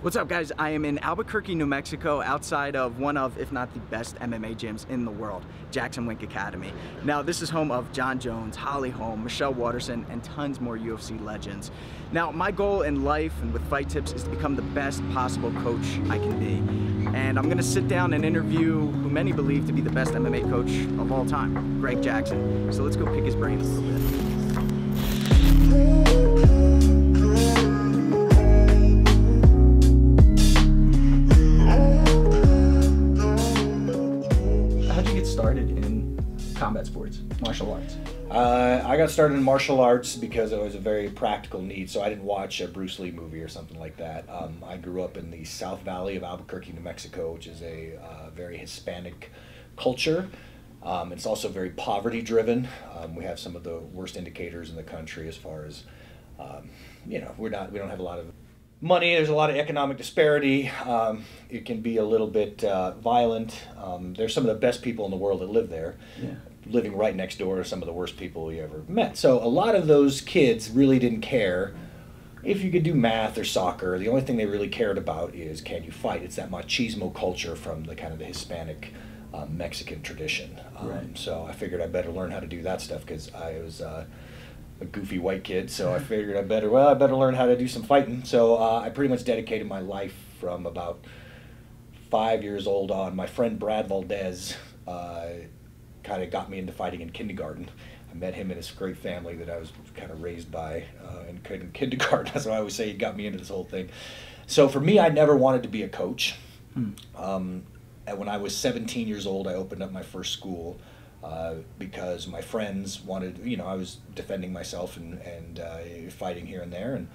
What's up, guys? I am in Albuquerque, New Mexico, outside of one of, if not the best MMA gyms in the world, Jackson Wink Academy. Now, this is home of Jon Jones, Holly Holm, Michelle Waterson, and tons more UFC legends. Now, my goal in life and with Fight Tips is to become the best possible coach I can be. And I'm gonna sit down and interview who many believe to be the best MMA coach of all time, Greg Jackson. So let's go pick his brain a little bit. Combat sports, martial arts? Uh, I got started in martial arts because it was a very practical need. So I didn't watch a Bruce Lee movie or something like that. Um, I grew up in the South Valley of Albuquerque, New Mexico, which is a uh, very Hispanic culture. Um, it's also very poverty driven. Um, we have some of the worst indicators in the country as far as, um, you know, we're not we don't have a lot of money. There's a lot of economic disparity. Um, it can be a little bit uh, violent. Um, there's some of the best people in the world that live there. Yeah living right next door to some of the worst people you ever met. So a lot of those kids really didn't care if you could do math or soccer. The only thing they really cared about is can you fight? It's that machismo culture from the kind of the Hispanic um, Mexican tradition. Um, right. So I figured I better learn how to do that stuff because I was. Uh, a goofy white kid, so I figured I better well I better learn how to do some fighting. So uh, I pretty much dedicated my life from about five years old on. My friend Brad Valdez uh, kind of got me into fighting in kindergarten. I met him in his great family that I was kind of raised by uh, in, in kindergarten. That's why I always say he got me into this whole thing. So for me, I never wanted to be a coach. Hmm. Um, and when I was 17 years old, I opened up my first school uh, because my friends wanted, you know, I was defending myself and, and uh, fighting here and there. And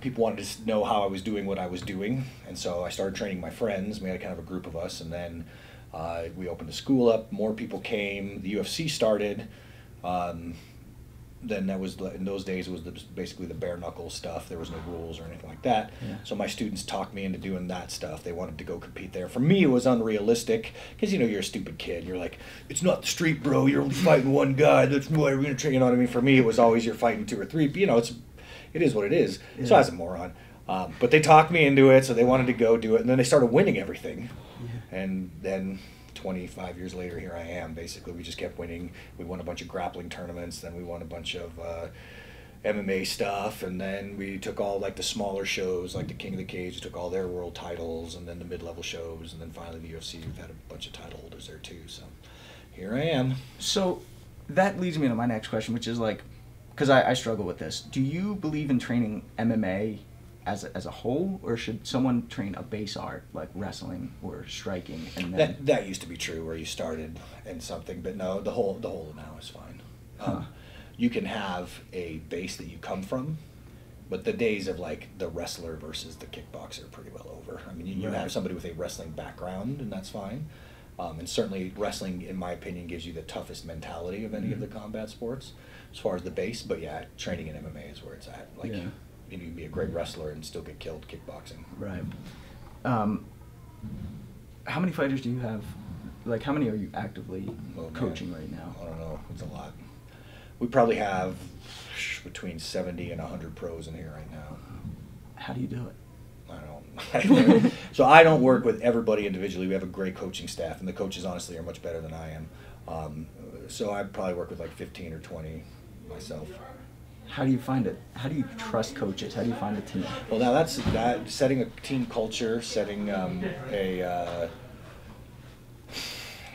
people wanted to know how I was doing what I was doing. And so I started training my friends. We had kind of a group of us. And then uh, we opened a school up. More people came. The UFC started. Um, then that was in those days it was the, basically the bare knuckle stuff. There was no rules or anything like that. Yeah. So my students talked me into doing that stuff. They wanted to go compete there. For me, it was unrealistic because you know you're a stupid kid. You're like, it's not the street, bro. You're only fighting one guy. That's why we're gonna train. You know what I mean? For me, it was always you're fighting two or three. But, you know, it's it is what it is. Yeah. So I was a moron. Um, but they talked me into it, so they wanted to go do it, and then they started winning everything and then 25 years later, here I am. Basically, we just kept winning. We won a bunch of grappling tournaments, then we won a bunch of uh, MMA stuff, and then we took all like the smaller shows, like the King of the Cage, we took all their world titles, and then the mid-level shows, and then finally the UFC. We've had a bunch of title holders there too. So here I am. So that leads me to my next question, which is like, because I, I struggle with this. Do you believe in training MMA as a, as a whole, or should someone train a base art like wrestling or striking? And then... that that used to be true where you started in something, but no, the whole the whole now is fine. Huh. Um, you can have a base that you come from, but the days of like the wrestler versus the kickboxer are pretty well over. I mean, you, you right. have somebody with a wrestling background, and that's fine. Um, and certainly, wrestling, in my opinion, gives you the toughest mentality of any mm-hmm. of the combat sports as far as the base. But yeah, training in MMA is where it's at. Like, yeah you can be a great wrestler and still get killed kickboxing. Right. Um, how many fighters do you have? Like, how many are you actively oh, coaching right now? I don't know. It's a lot. We probably have between 70 and 100 pros in here right now. How do you do it? I don't. so I don't work with everybody individually. We have a great coaching staff, and the coaches honestly are much better than I am. Um, so I probably work with like 15 or 20 myself how do you find it? How do you trust coaches? How do you find a team? Well, now that's that setting a team culture, setting um, a uh,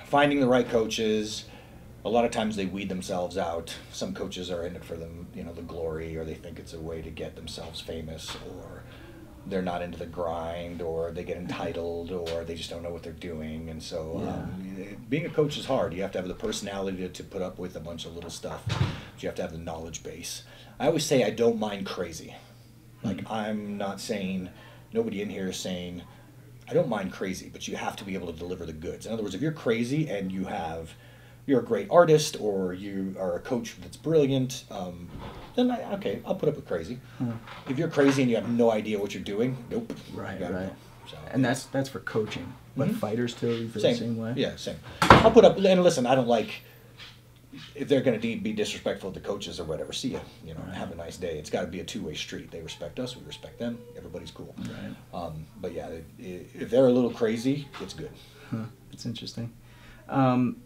finding the right coaches. A lot of times they weed themselves out. Some coaches are in it for them, you know, the glory, or they think it's a way to get themselves famous, or they're not into the grind, or they get entitled, or they just don't know what they're doing. And so, yeah. um, being a coach is hard. You have to have the personality to, to put up with a bunch of little stuff. But you have to have the knowledge base. I always say I don't mind crazy. Like mm-hmm. I'm not saying nobody in here is saying I don't mind crazy, but you have to be able to deliver the goods. In other words, if you're crazy and you have you're a great artist or you are a coach that's brilliant, um, then I, okay, I'll put up with crazy. Hmm. If you're crazy and you have no idea what you're doing, nope. Right, right. So, and that's that's for coaching. But mm-hmm. fighters too, for same. the same way. Yeah, same. I'll put up and listen. I don't like if they're going to be disrespectful to coaches or whatever, see you. You know, have a nice day. It's got to be a two way street. They respect us, we respect them. Everybody's cool. Right. Um, but yeah, if, if they're a little crazy, it's good. Huh, that's interesting. Um,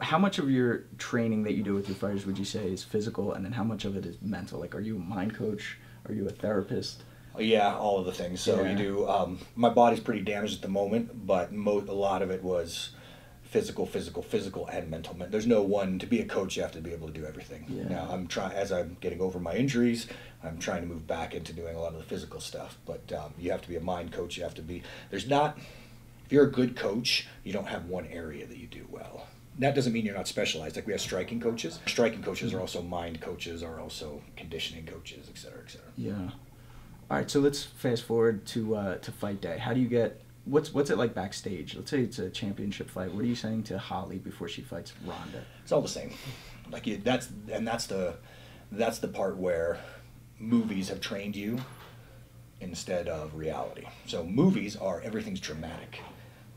how much of your training that you do with your fighters would you say is physical, and then how much of it is mental? Like, are you a mind coach? Are you a therapist? Yeah, all of the things. So Yeah. you do. Um, my body's pretty damaged at the moment, but mo- a lot of it was physical, physical, physical, and mental. Men- There's no one to be a coach. You have to be able to do everything. Yeah. Now I'm trying as I'm getting over my injuries. I'm trying to move back into doing a lot of the physical stuff. But um, you have to be a mind coach. You have to be. There's not. If you're a good coach, you don't have one area that you do well. That doesn't mean you're not specialized. Like we have striking coaches. Striking coaches are also mind coaches, are also conditioning coaches, et cetera, et cetera. Yeah. All right, so let's fast forward to uh, to fight day. How do you get? What's what's it like backstage? Let's say it's a championship fight. What are you saying to Holly before she fights Ronda? It's all the same. Like it, that's and that's the that's the part where movies have trained you instead of reality. So movies are everything's dramatic.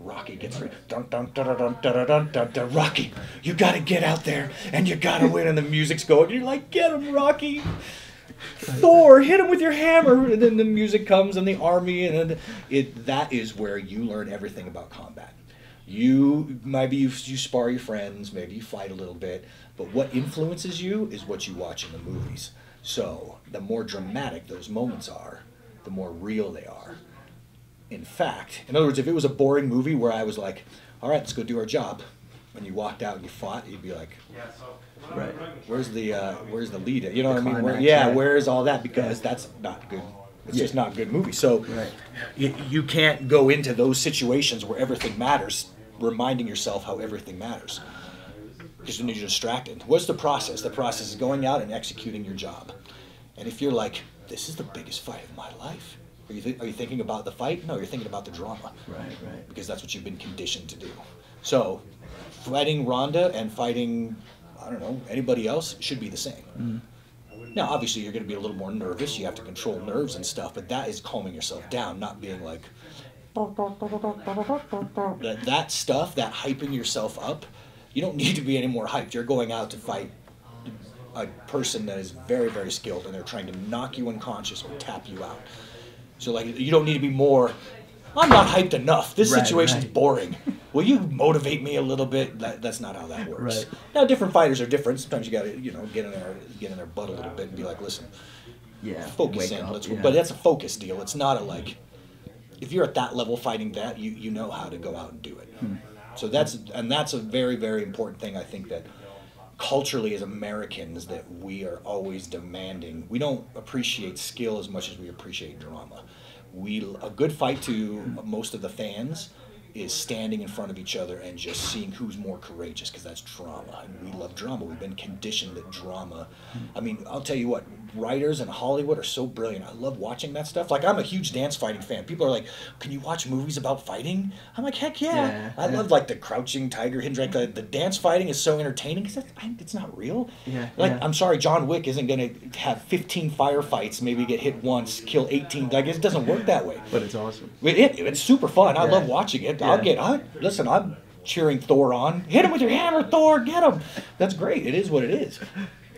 Rocky gets ready. Dun, dun, dun, dun, dun, dun, dun, dun, Rocky, you gotta get out there and you gotta win. And the music's going. You're like, get him, Rocky. Thor, hit him with your hammer. And then the music comes and the army. And it, that is where you learn everything about combat. You maybe you, you spar your friends, maybe you fight a little bit, but what influences you is what you watch in the movies. So the more dramatic those moments are, the more real they are. In fact, in other words, if it was a boring movie where I was like, "All right, let's go do our job," when you walked out and you fought, you'd be like, yeah, so Right. "Where's the uh, where's the lead?" You know The what I mean? Where, yeah, yeah. where's all that? Because that's not good. It's Yeah. just not a good movie. So Right. you, you can't go into those situations where everything matters, reminding yourself how everything matters. Because then you're distracted. What's the process? The process is going out and executing your job. And if you're like, this is the biggest fight of my life, are you, are you thinking about the fight? No, you're thinking about the drama. Right, right. Because that's what you've been conditioned to do. So, fighting Ronda and fighting, I don't know, anybody else should be the same. Mm. Now, obviously, you're going to be a little more nervous. You have to control nerves and stuff, but that is calming yourself down, not being like. That, that stuff, that hyping yourself up, you don't need to be any more hyped. You're going out to fight a person that is very, very skilled, and they're trying to knock you unconscious or tap you out. So, like, you don't need to be more. I'm not hyped enough. This Right, situation's right. boring. Will you motivate me a little bit? That, that's not how that works. Right. Now, different fighters are different. Sometimes you got to, you know, get in their get in their butt a little bit and be like, listen, Yeah. focus in. up, Let's, yeah. But that's a focus deal. It's not a like. If you're at that level fighting that, you you know how to go out and do it. Hmm. So that's and that's a very very important thing. I think that culturally as Americans that we are always demanding. We don't appreciate skill as much as we appreciate drama. We a good fight to most of the fans is standing in front of each other and just seeing who's more courageous because that's drama and we love drama. We've been conditioned that drama. I mean, I'll tell you what, writers in Hollywood are so brilliant. I love watching that stuff. Like I'm a huge dance fighting fan. People are like, "Can you watch movies about fighting?" I'm like, "Heck yeah!" Yeah, I yeah. love like the Crouching Tiger, Hidden Dragon. The, the dance fighting is so entertaining because it's not real. Yeah, Like yeah. I'm sorry, John Wick isn't gonna have 15 firefights, maybe get hit once, kill 18. Like it doesn't work that way. But it's awesome. It, it- it's super fun. I love watching it. I'll get. I listen. I'm cheering Thor on. Hit him with your hammer, Thor. Get him. That's great. It is what it is.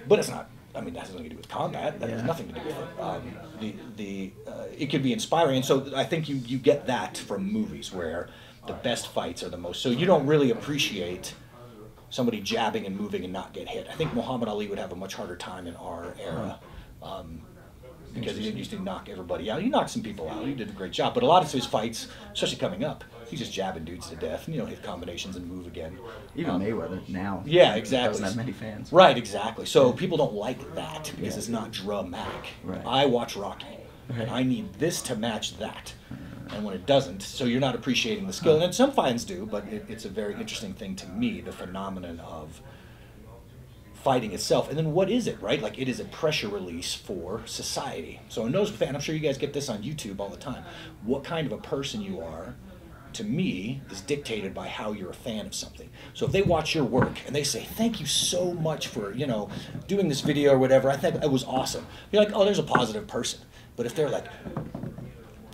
But it's not. I mean, that has nothing to do with combat. That has nothing to do with it. Um, the the uh, it could be inspiring, and so I think you you get that from movies where the best fights are the most. So you don't really appreciate somebody jabbing and moving and not get hit. I think Muhammad Ali would have a much harder time in our era. Um, because he didn't used to knock everybody out. He knocked some people out. He did a great job. But a lot of his fights, especially coming up, he's just jabbing dudes to death. And, you know, hit combinations and move again. Even Um, Mayweather now. Yeah, exactly. Doesn't have many fans. Right, exactly. So people don't like that because it's not dramatic. Right. I watch Rocky, and Right. I need this to match that. And when it doesn't, so you're not appreciating the skill. And some fans do, but it, it's a very interesting thing to me, the phenomenon of fighting itself. And then what is it, right? Like it is a pressure release for society. So a nose fan, I'm sure you guys get this on YouTube all the time. What kind of a person you are, to me, is dictated by how you're a fan of something. So if they watch your work and they say, "Thank you so much for you know doing this video or whatever," I think it was awesome. You're like, "Oh, there's a positive person." But if they're like,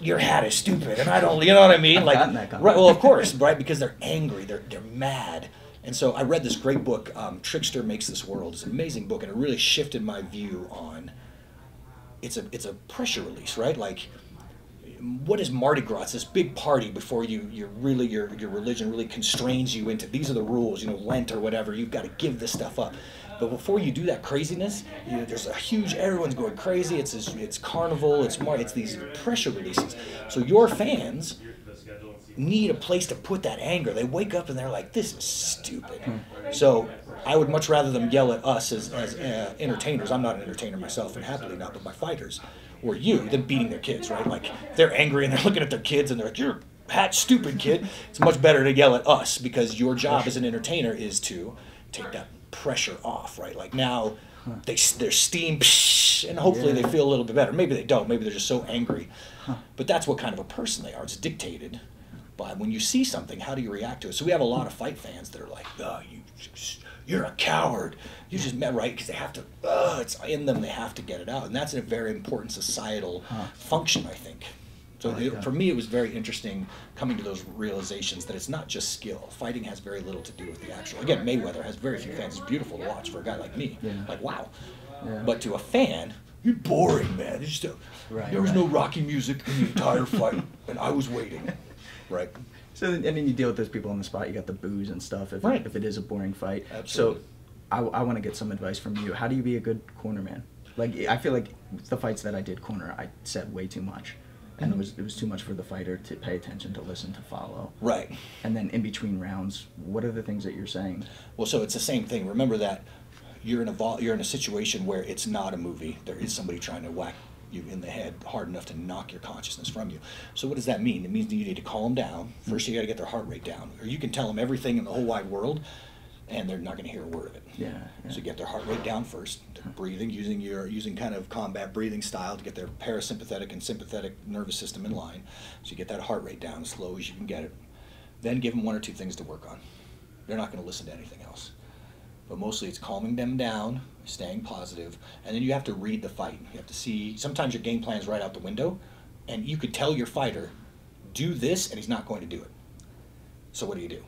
your hat is stupid, and I don't, you know what I mean? I've Like, gotten that comment. right? Well, of course, right? Because they're angry, they're they're mad. And so I read this great book, um, Trickster Makes This World. It's an amazing book, and it really shifted my view on. It's a it's a pressure release, right? Like, what is Mardi Gras? It's this big party before you you really your your religion really constrains you into these are the rules, you know, Lent or whatever. You've got to give this stuff up. But before you do that craziness, you know, there's a huge everyone's going crazy. It's this, it's carnival. It's more it's these pressure releases. So your fans need a place to put that anger. They wake up and they're like, "This is stupid." So I would much rather them yell at us as, as uh, entertainers. I'm not an entertainer myself, and happily not, but my fighters, or you, than beating their kids. Right? Like they're angry and they're looking at their kids and they're like, "You're hat stupid kid." It's much better to yell at us because your job as an entertainer is to take that pressure off. Right? Like now. They, they're steam, and hopefully they feel a little bit better. Maybe they don't. Maybe they're just so angry. But that's what kind of a person they are. It's dictated but when you see something, how do you react to it? So we have a lot of fight fans that are like, "Oh, you, you're a coward. You just met right because they have to. Oh, it's in them. They have to get it out, and that's a very important societal Huh. function, I think. So like it- for me, it was very interesting coming to those realizations that it's not just skill. Fighting has very little to do with the actual. Again, Mayweather has very few fans. It's beautiful to watch for a guy like me. Yeah. Like wow. Yeah. But to a fan, you're boring, man. It's just a- Right, there was right. no Rocky music in the entire fight, and I was waiting. Right. So I mean, you deal with those people on the spot. You got the booze and stuff. If, Right. if it is a boring fight. Absolutely. So, I, want to get some advice from you. How do you be a good corner man? Like I feel like the fights that I did corner, I said way too much, and it mm-hmm. was it was too much for the fighter to pay attention, to listen, to follow. Right. And then in between rounds, what are the things that you're saying? Well, so it's the same thing. Remember that you're in a vol- you're in a situation where it's not a movie. There is somebody trying to whack you in the head hard enough to knock your consciousness from you. So what does that mean? It means that you need to calm down. First, you got to get their heart rate down, or you can tell them everything in the whole wide world, and they're not going to hear a word of it. Yeah, yeah. So you get their heart rate down first, breathing using your using kind of combat breathing style to get their parasympathetic and sympathetic nervous system in line. So you get that heart rate down as slow as you can get it. Then give them one or two things to work on. They're not going to listen to anything else. But mostly it's calming them down, staying positive, and then you have to read the fight. You have to see. Sometimes your game plan is right out the window, and you could tell your fighter, "Do this," and he's not going to do it. So what do you do?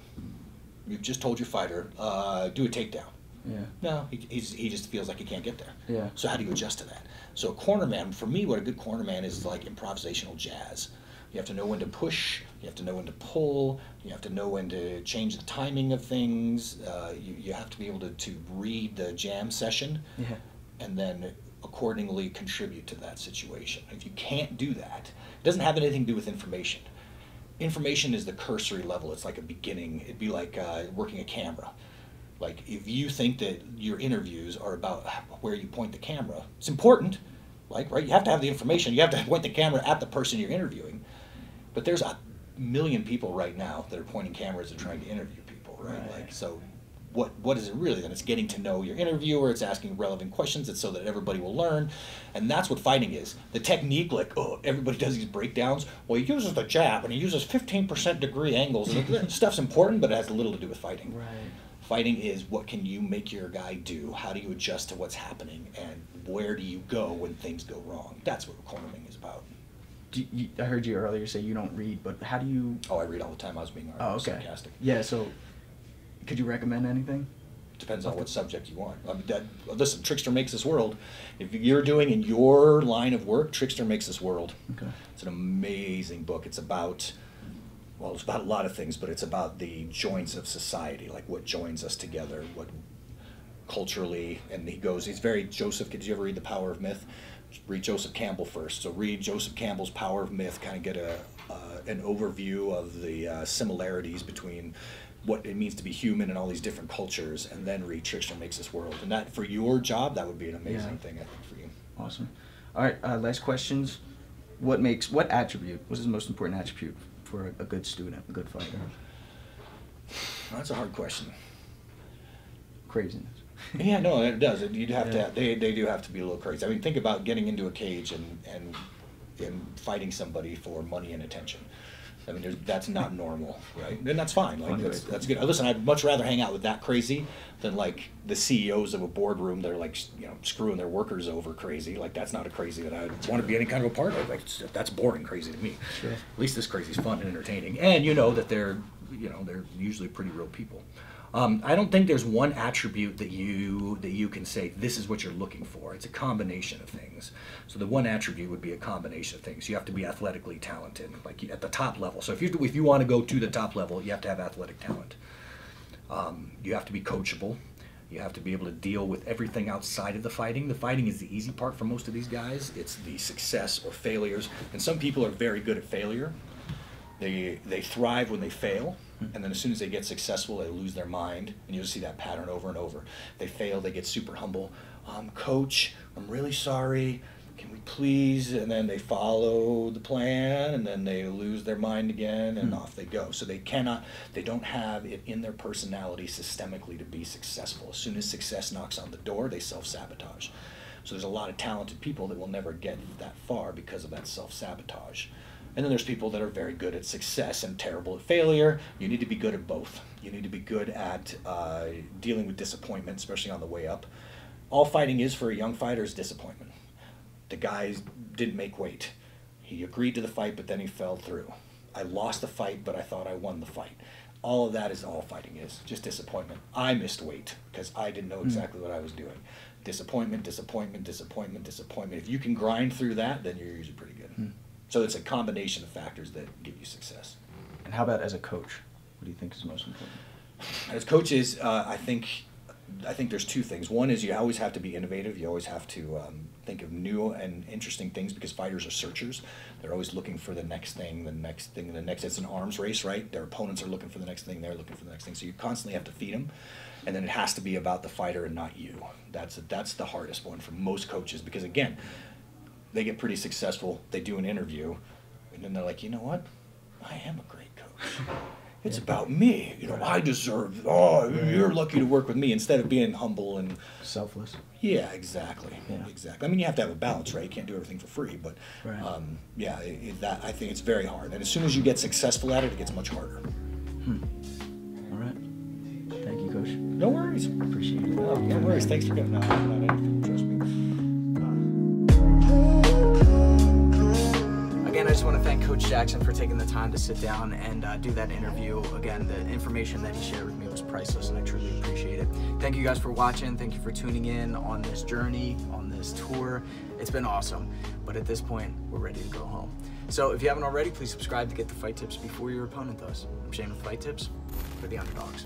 You've just told your fighter, uh, "Do a takedown." Yeah. No, he, he's, he just feels like he can't get there. Yeah. So how do you adjust to that? So a corner man, for me, what a good corner man is like improvisational jazz. You have to know when to push. You have to know when to pull. You have to know when to change the timing of things. Uh, you, you have to be able to, to read the jam session Yeah. and then accordingly contribute to that situation. If you can't do that, it doesn't have anything to do with information. Information is the cursory level. It's like a beginning. It'd be like uh, working a camera. Like if you think that your interviews are about where you point the camera, it's important. Like right, you have to have the information. You have to point the camera at the person you're interviewing. But there's a million people right now that are pointing cameras and trying to interview people. Right. Right. Like so, what what is it really? Then it's getting to know your interviewer. It's asking relevant questions. It's so that everybody will learn, and that's what fighting is. The technique, like oh, everybody does these breakdowns. Well, he uses the jab and he uses fifteen percent degree angles. And stuff's important, but it has little to do with fighting. Right. Fighting is what can you make your guy do? How do you adjust to what's happening, and where do you go when things go wrong? That's what cornering is about. You, I heard you earlier say you don't read, but how do you? Oh, I read all the time. I was being Oh, okay. sarcastic. Yeah. So, could you recommend anything? Depends on what subject you want. I mean, that, listen, Trickster makes this world. If you're doing in your line of work, Trickster makes this world. Okay. It's an amazing book. It's about, well, it's about a lot of things, but it's about the joints of society, like what joins us together, what culturally. And he goes, he's very Joseph. Did you ever read The Power of Myth? Read Joseph Campbell first. So read Joseph Campbell's Power of Myth. Kind of get a uh, an overview of the uh, similarities between what it means to be human in all these different cultures, and then read Trickster Makes This World. And that for your job, that would be an amazing Yeah. thing, I think, for you. Awesome. All right. Uh, last questions. What makes what attribute? What is the most important attribute for a, a good student, a good fighter? That's a hard question. Craziness. Yeah, no, it does. You'd have Yeah. to. They, they do have to be a little crazy. I mean, think about getting into a cage and and and fighting somebody for money and attention. I mean, that's not normal, right? And that's fine. Like that's, that's good. Listen, I'd much rather hang out with that crazy than like the CEOs of a boardroom that are like you know screwing their workers over crazy. Like that's not a crazy that I would want to be any kind of a part of. Like that's boring crazy to me. Sure. At least this crazy's fun and entertaining, and you know that they're you know they're usually pretty real people. Um, I don't think there's one attribute that you that you can say this is what you're looking for. It's a combination of things. So the one attribute would be a combination of things. You have to be athletically talented, like at the top level. So if you if you want to go to the top level, you have to have athletic talent. Um, you have to be coachable. You have to be able to deal with everything outside of the fighting. The fighting is the easy part for most of these guys. It's the success or failures. And some people are very good at failure. They they thrive when they fail and then as soon as they get successful, they lose their mind, and you'll see that pattern over and over. They fail, they get super humble. Um, Coach, I'm really sorry. Can we please? And then they follow the plan, and then they lose their mind again, and mm. off they go. So they cannot, they don't have it in their personality systemically to be successful. As soon as success knocks on the door, they self sabotage. So there's a lot of talented people that will never get that far because of that self sabotage. And then there's people that are very good at success and terrible at failure. You need to be good at both. You need to be good at uh, dealing with disappointment, especially on the way up. All fighting is for a young fighter is disappointment. The guy didn't make weight. He agreed to the fight, but then he fell through. I lost the fight, but I thought I won the fight. All of that is all fighting is, just disappointment. I missed weight because I didn't know hmm. exactly mm. what I was doing. Disappointment, disappointment, disappointment, disappointment. If you can grind through that, then you're usually pretty good. So it's a combination of factors that give you success. And how about as a coach? What do you think is most important? As coaches, uh, I think I think there's two things. One is you always have to be innovative. You always have to um, think of new and interesting things because fighters are searchers. They're always looking for the next thing, the next thing, the next. It's an arms race, right? Their opponents are looking for the next thing. They're looking for the next thing. So you constantly have to feed them, and then it has to be about the fighter and not you. That's that's the hardest one for most coaches because again, they get pretty successful. They do an interview, and then they're like, you know what? I am a great coach. It's yeah. about me. You know, I deserve. Oh, you're lucky to work with me. Instead of being humble and selfless. Yeah, exactly. Yeah. Exactly. I mean, you have to have a balance, right? You can't do everything for free, but right. um, yeah, it, it, that I think it's very hard. And as soon as you get successful at it, it gets much harder. Hmm. All right. Thank you, Coach. No worries. Appreciate it. No, no worries. Thanks for getting. No, Coach Jackson for taking the time to sit down and uh, do that interview. Again, the information that he shared with me was priceless, and I truly appreciate it. Thank you guys for watching. Thank you for tuning in on this journey, on this tour. It's been awesome, but at this point, we're ready to go home. So if you haven't already, please subscribe to get the fight tips before your opponent does. I'm Shane with Fight Tips for the underdogs.